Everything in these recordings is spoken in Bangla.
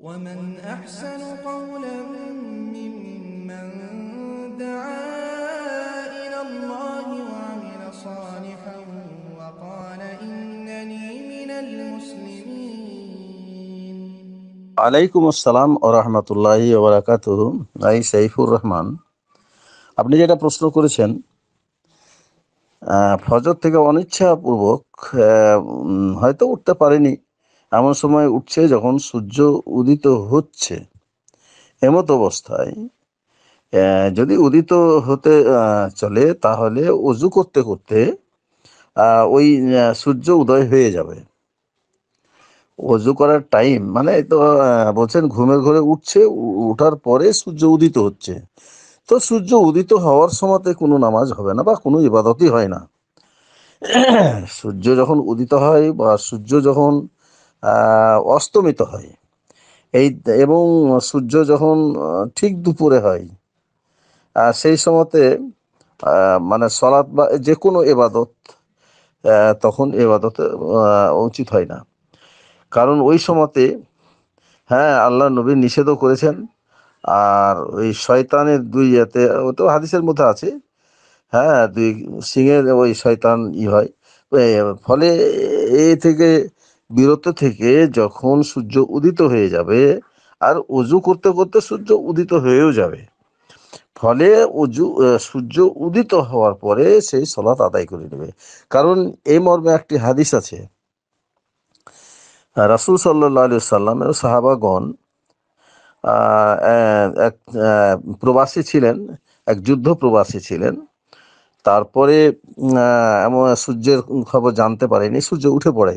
ومن أحسن قولا ممن دعا إلى الله وعمل صالحا وقال إنني من المسلمين আলাইকুম আসসালাম ও রহমতুল্লাহি ওবরাকাত আই সাইফুর রহমান আপনি যেটা প্রশ্ন করেছেন আহ, ফজর থেকে অনিচ্ছাপূর্বক আহ, উম, হয়তো উঠতে পারেনি এমন সময় উঠছে যখন সূর্য উদিত হচ্ছে। এমত অবস্থায় যদি উদিত হতে চলে তাহলে অজু করতে করতে ওই সূর্য উদয় হয়ে যাবে। অজু করার টাইম মানে তো বলছেন ঘুমের ঘরে উঠছে উঠার পরে সূর্য উদিত হচ্ছে। তো সূর্য উদিত হওয়ার সময়তে কোনো নামাজ হবে না বা কোনো ইবাদতই হয় না। সূর্য যখন উদিত হয় বা সূর্য যখন অস্তমিত হয়। এই এবং সূর্য যখন ঠিক দুপুরে হয় সেই সময়তে মানে সলাৎ বা যে কোনো এবাদত তখন এবাদত উচিত হয় না। কারণ ওই সময়তে হ্যাঁ আল্লাহ নবী নিষেধও করেছেন, আর ওই শয়তানের দুই ইয়েতে, ও তো হাদিসের মধ্যে আছে হ্যাঁ দুই সিংয়ের ওই শয়তান ই হয় ফলে এ থেকে বিরত থেকে যখন সূর্য উদিত হয়ে যাবে, আর অজু করতে করতে সূর্য উদিত হয়েও যাবে। ফলে অজু সূর্য উদিত হওয়ার পরে সেই সলাৎ আদায় করে নেবে। কারণ এই মর্মে একটি হাদিস আছে। রাসুল সাল্লাহ আলু সাল্লাম এবং সাহাবাগণ এক প্রবাসী ছিলেন, এক যুদ্ধ প্রবাসী ছিলেন। তারপরে এমন সূর্যের খবর জানতে পারেনি, সূর্য উঠে পড়ে।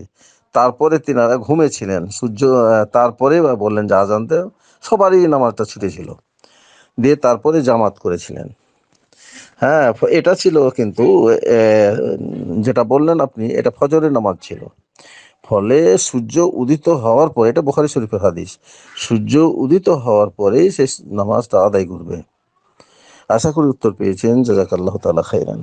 তারপরে তিনারা ঘুমেছিলেন। সূর্য তারপরে বললেন, যা জানতে সবারই নামাজটা ছুটেছিল দিয়ে তারপরে জামাত করেছিলেন। হ্যাঁ এটা ছিল কিন্তু যেটা বললেন আপনি, এটা ফজরের নামাজ ছিল। ফলে সূর্য উদিত হওয়ার পরে, এটা বোখারি শরীফের হাদিস, সূর্য উদিত হওয়ার পরেই সে নামাজটা আদায় করবে। আশা করি উত্তর পেয়েছেন। জাজাকাল্লাহ তালা খাইরান